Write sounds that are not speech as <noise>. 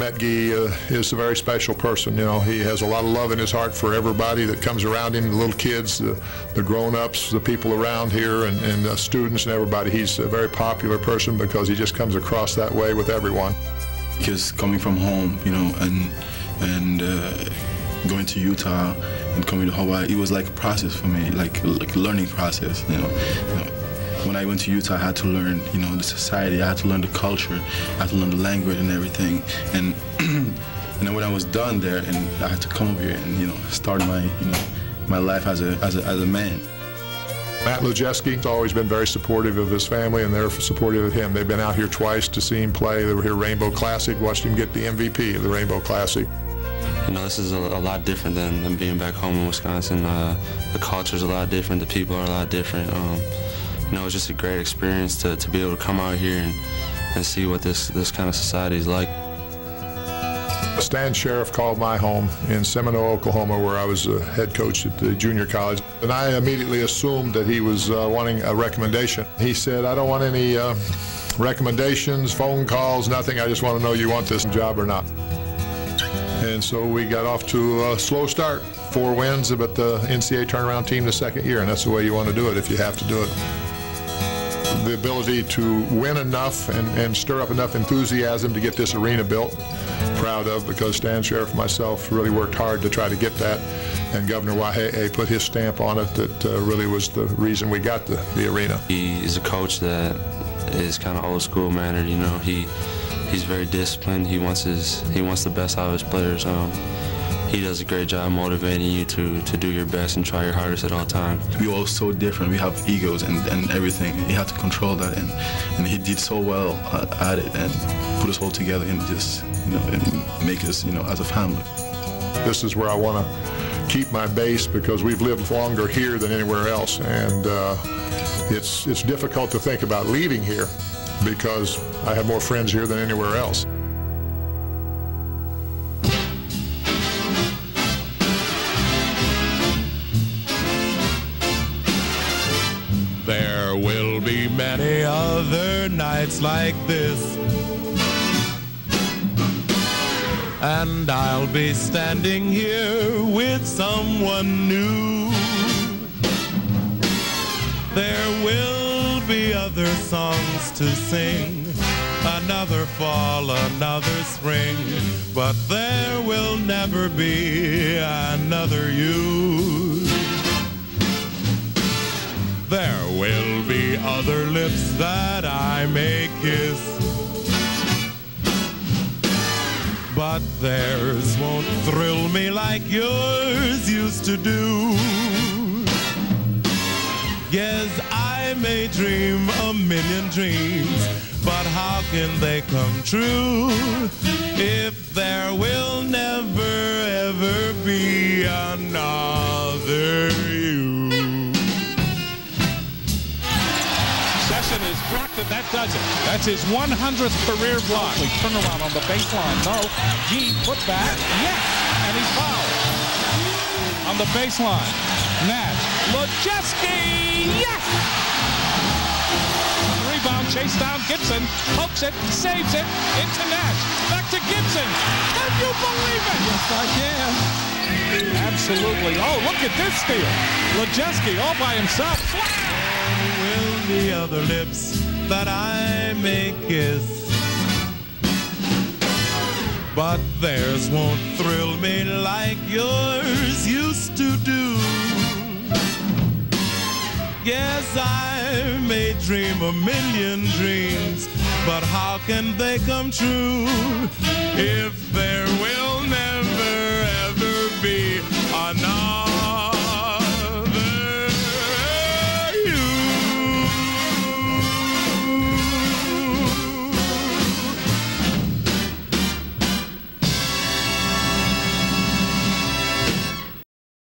met Gueye uh, is a very special person. You know, he has a lot of love in his heart for everybody that comes around him, the little kids, the, the grown-ups, the people around here, and, and students and everybody. He's a very popular person because he just comes across that way with everyone. Because coming from home, you know, and and uh, going to Utah and coming to Hawaii, it was like a process for me, like like a learning process, you know. You know when I went to Utah, I had to learn, you know, the society. I had to learn the culture. I had to learn the language and everything. And <clears throat> and then when I was done there, and I had to come over here and you know start my you know my life as a as a, as a man. Matt Lojeski's always been very supportive of his family, and they're supportive of him. They've been out here twice to see him play. They were here Rainbow Classic, watched him get the MVP of the Rainbow Classic. You know, this is a, a lot different than, than being back home in Wisconsin. Uh, the culture's a lot different. The people are a lot different. Um, you know, it's just a great experience to, to be able to come out here and, and see what this, this kind of society is like. Stan Sheriff called my home in Seminole, Oklahoma, where I was a head coach at the junior college. And I immediately assumed that he was uh, wanting a recommendation. He said, I don't want any uh, recommendations, phone calls, nothing. I just want to know you want this job or not. And so we got off to a slow start. Four wins, but the NCAA turnaround team the second year, and that's the way you want to do it if you have to do it the ability to win enough and, and stir up enough enthusiasm to get this arena built. Proud of because Stan Sheriff and myself really worked hard to try to get that. And Governor Waihee put his stamp on it that uh, really was the reason we got the, the arena. He is a coach that is kind of old school mannered, you know. He he's very disciplined. He wants his he wants the best out of his players. Um, he does a great job motivating you to, to do your best and try your hardest at all times. We're all so different. We have egos and, and everything. He had to control that, and, and he did so well at it and put us all together and just, you know, and make us, you know, as a family. This is where I want to keep my base because we've lived longer here than anywhere else, and uh, it's, it's difficult to think about leaving here because I have more friends here than anywhere else. Many other nights like this. And I'll be standing here with someone new. There will be other songs to sing, another fall, another spring, but there will never be another you. Other lips that I may kiss. But theirs won't thrill me like yours used to do. Yes, I may dream a million dreams, but how can they come true if there will never ever be another and that does it. That's his 100th career block. We Turn around on the baseline. No. Gee, put back. Yes. And he's fouled. On the baseline. Nash. Lojeski. Yes. Rebound. Chase down. Gibson. Pokes it. Saves it. Into Nash. Back to Gibson. Can you believe it? Yes, I can. Absolutely. Oh, look at this steal. Lojeski all by himself. Will the other lips that I may kiss. But theirs won't thrill me like yours used to do. Yes, I may dream a million dreams, but how can they come true if